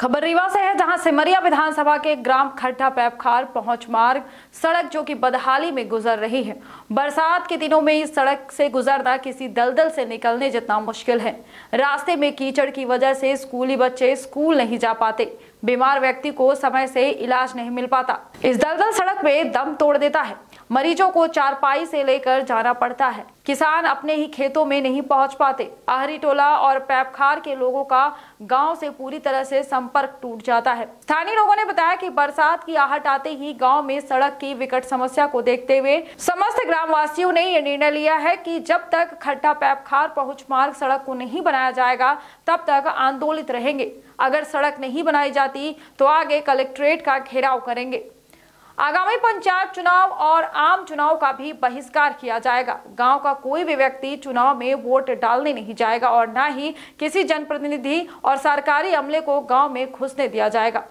खबर रीवा से है, जहाँ सिमरिया विधानसभा के ग्राम खट्टा पैपखार पहुँच मार्ग सड़क जो कि बदहाली में गुजर रही है। बरसात के दिनों में इस सड़क से गुजरना किसी दलदल से निकलने जितना मुश्किल है। रास्ते में कीचड़ की वजह से स्कूली बच्चे स्कूल नहीं जा पाते। बीमार व्यक्ति को समय से इलाज नहीं मिल पाता। इस दलदल सड़क में दम तोड़ देता है। मरीजों को चारपाई से लेकर जाना पड़ता है। किसान अपने ही खेतों में नहीं पहुँच पाते। आहरी टोला और पैपखार के लोगों का गाँव से पूरी तरह से संपर्क टूट जाता है। स्थानीय लोगों ने बताया कि बरसात की आहट आते ही गाँव में सड़क की विकट समस्या को देखते हुए समस्त ग्रामवासियों ने यह निर्णय लिया है कि जब तक खट्टा पैपखार पहुँच मार्ग सड़क को नहीं बनाया जाएगा, तब तक आंदोलित रहेंगे। अगर सड़क नहीं बनाई जाती तो आगे कलेक्ट्रेट का घेराव करेंगे। आगामी पंचायत चुनाव और आम चुनाव का भी बहिष्कार किया जाएगा। गाँव का कोई भी व्यक्ति चुनाव में वोट डालने नहीं जाएगा और न ही किसी जनप्रतिनिधि और सरकारी अमले को गाँव में घुसने दिया जाएगा।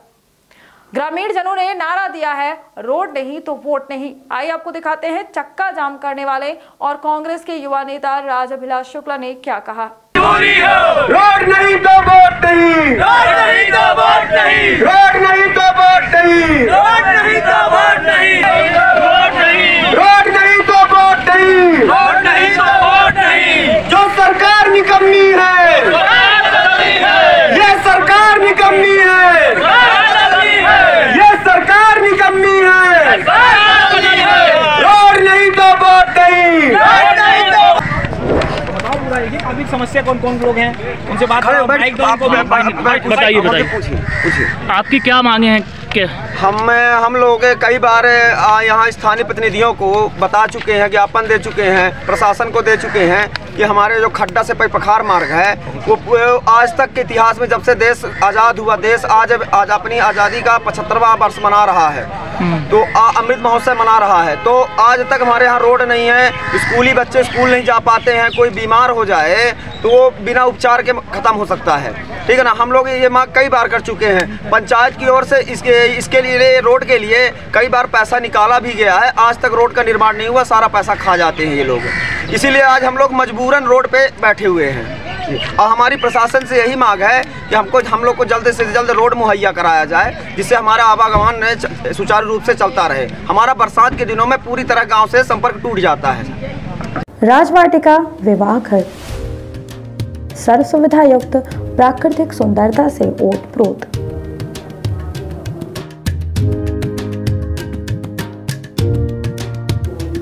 ग्रामीण जनों ने नारा दिया है रोड नहीं तो वोट नहीं। आइए आपको दिखाते हैं चक्का जाम करने वाले और कांग्रेस के युवा नेता राज अभिलाष शुक्ला ने क्या कहा। रोड नहीं तो वोट नहीं। रोड नहीं तो वोट नहीं। रोड नहीं तो वोट नहीं रोड नहीं तो वोट नहीं वोट नहीं रोड नहीं तो वोट नहीं वोट नहीं तो वोट नहीं जो सरकार निकम्मी है बदलनी है ये सरकार निकम्मी है बदलनी है ये सरकार निकम्मी है बदलनी है रोड नहीं तो वोट नहीं रोड नहीं तो बताओ पूरा समस्या कौन कौन लोग हैं? उनसे बात करो माइक दो उनको भी बताइए बताइए। आपकी क्या मांगे हैं कि हम हम लोग कई बार यहाँ स्थानीय प्रतिनिधियों को बता चुके हैं ज्ञापन दे चुके हैं प्रशासन को दे चुके हैं कि हमारे जो खड्डा से पखार मार्ग है वो आज तक के इतिहास में जब से देश आज़ाद हुआ देश आज आज अपनी आज़ादी का पचहत्तरवा वर्ष मना रहा है। तो अमृत महोत्सव मना रहा है। तो आज तक हमारे यहाँ रोड नहीं है स्कूली बच्चे स्कूल नहीं जा पाते हैं कोई बीमार हो जाए तो वो बिना उपचार के ख़त्म हो सकता है। ठीक है ना? हम लोग ये मांग कई बार कर चुके हैं। पंचायत की ओर से इसके इसके लिए रोड के लिए कई बार पैसा निकाला भी गया है। आज तक रोड का निर्माण नहीं हुआ, सारा पैसा खा जाते हैं ये लोग। इसीलिए आज हम लोग मजबूरन रोड पे बैठे हुए हैं। और हमारी प्रशासन से यही मांग है कि हमको, हम लोग को जल्द से जल्द रोड मुहैया कराया जाए, जिससे हमारा आवागमन सुचारू रूप से चलता रहे। हमारा बरसात के दिनों में पूरी तरह गाँव से संपर्क टूट जाता है। राजवाटिका विवाह घर सर्व सुविधा युक्त प्राकृतिक सुंदरता से ओत प्रोत